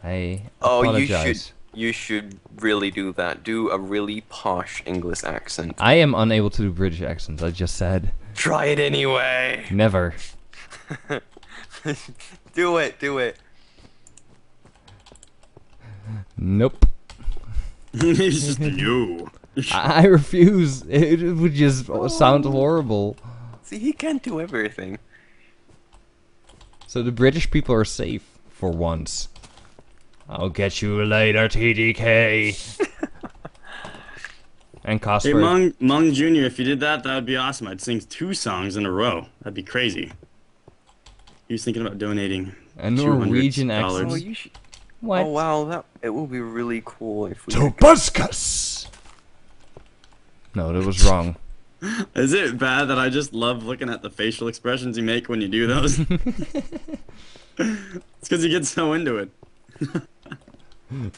I Oh, you apologize. should you should really do that. Do a really posh English accent. I am unable to do British accents. I just said Try it anyway. never. do it, do it. Nope. He's just you. I, I refuse. It, it would just sound oh. horrible. See, he can't do everything. So the British people are safe for once. I'll get you later, TDK. and Hey, Cosper. Mung, Mung Jr., if you did that, that would be awesome. I'd sing two songs in a row. That'd be crazy. He was thinking about donating. a Norwegian $200. accent. Oh, you should. What? Oh wow, that it would be really cool if we. Tobuscus! No, that was wrong. Is it bad that I just love looking at the facial expressions you make when you do those? it's because you get so into it.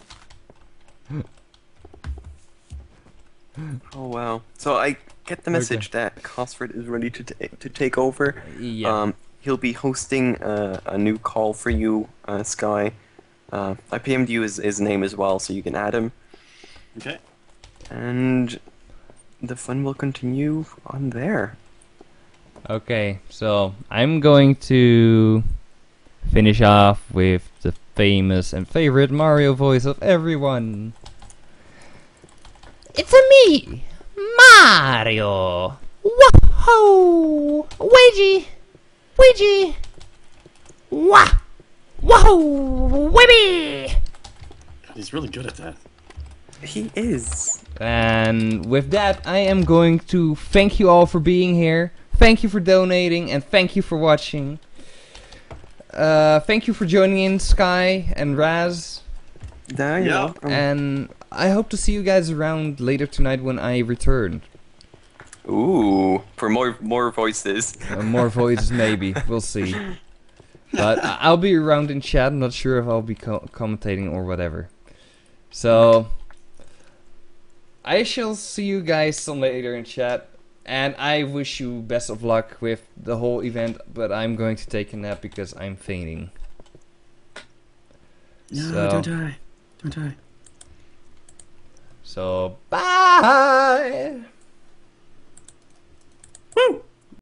Oh wow. So I get the message that Cosford is ready to ta to take over. Yeah. Um, he'll be hosting uh, a new call for you, uh, Sky. Uh, I PM'd you his, his name as well, so you can add him, Okay. and the fun will continue on there. Okay, so I'm going to finish off with the famous and favorite Mario voice of everyone. It's a me, Mario. Whoa, Ouija, Ouija, wah, whoa, whibby. God, he's really good at that. He is. And with that, I am going to thank you all for being here. Thank you for donating and thank you for watching. Uh, thank you for joining in, Sky and Raz. There you Yeah. go. And I hope to see you guys around later tonight when I return. Ooh, for more more voices. Uh, more voices, maybe. We'll see. But I- I'll be around in chat. I'm not sure if I'll be co- commentating or whatever. So I shall see you guys some later in chat. And I wish you best of luck with the whole event. But I'm going to take a nap because I'm fainting. No, So- don't die. Don't die. So bye. Woo!